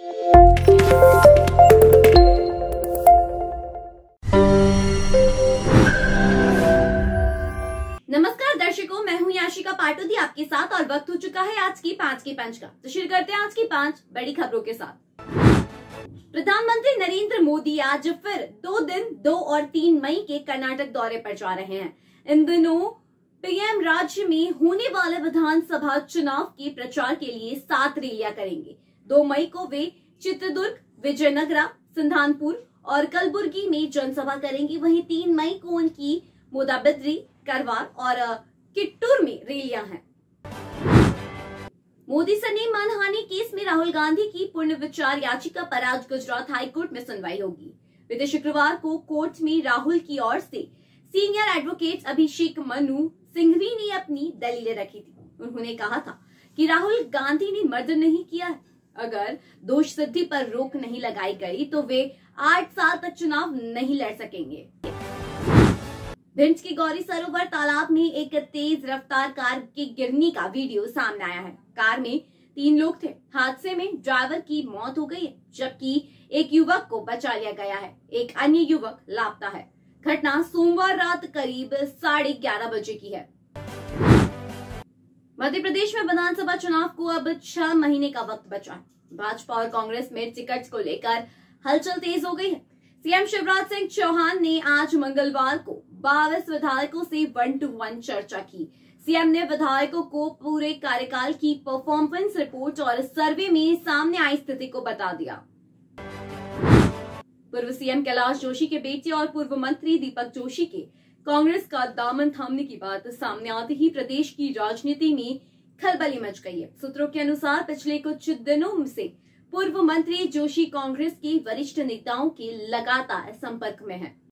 नमस्कार दर्शकों, मैं हूँ याशिका पाटोदी आपके साथ और वक्त हो चुका है आज की पाँच की पंच का। तो शुरू करते हैं आज की पाँच बड़ी खबरों के साथ। प्रधानमंत्री नरेंद्र मोदी आज फिर दो दिन, दो और तीन मई के कर्नाटक दौरे पर जा रहे हैं। इन दिनों पीएम राज्य में होने वाले विधानसभा चुनाव के प्रचार के लिए सात रैलियाँ करेंगे। दो मई को वे चित्रदुर्ग, विजयनगरा, सिंधानपुर और कलबुर्गी में जनसभा करेंगी। वहीं तीन मई को उनकी मोदाबिद्री, करवार और किट्टूर में रैलियाँ हैं। मोदी सनी मानहानि केस में राहुल गांधी की पुनर्विचार याचिका पर आज गुजरात हाईकोर्ट में सुनवाई होगी। बीते शुक्रवार को कोर्ट में राहुल की ओर से सीनियर एडवोकेट अभिषेक मनु सिंघवी ने अपनी दलीलें रखी थी। उन्होंने कहा था कि राहुल गांधी ने मर्डर नहीं किया है। अगर दोष सिद्धि पर रोक नहीं लगाई गई तो वे आठ साल तक चुनाव नहीं लड़ सकेंगे। भिंड की गौरी सरोवर तालाब में एक तेज रफ्तार कार के गिरने का वीडियो सामने आया है। कार में तीन लोग थे। हादसे में ड्राइवर की मौत हो गई है जबकि एक युवक को बचा लिया गया है। एक अन्य युवक लापता है। घटना सोमवार रात करीब साढ़े ग्यारह बजे की है। मध्य प्रदेश में विधानसभा चुनाव को अब छह महीने का वक्त बचा है। भाजपा और कांग्रेस में टिकट को लेकर हलचल तेज हो गई है। सीएम शिवराज सिंह चौहान ने आज मंगलवार को बाईस विधायकों से वन टू वन चर्चा की। सीएम ने विधायकों को पूरे कार्यकाल की परफॉर्मेंस रिपोर्ट और सर्वे में सामने आई स्थिति को बता दिया। पूर्व सीएम कैलाश जोशी के बेटे और पूर्व मंत्री दीपक जोशी के कांग्रेस का दामन थामने की बात सामने आते ही प्रदेश की राजनीति में खलबली मच गई है सूत्रों के अनुसार, पिछले कुछ दिनों से पूर्व मंत्री जोशी कांग्रेस के वरिष्ठ नेताओं के लगातार संपर्क में हैं।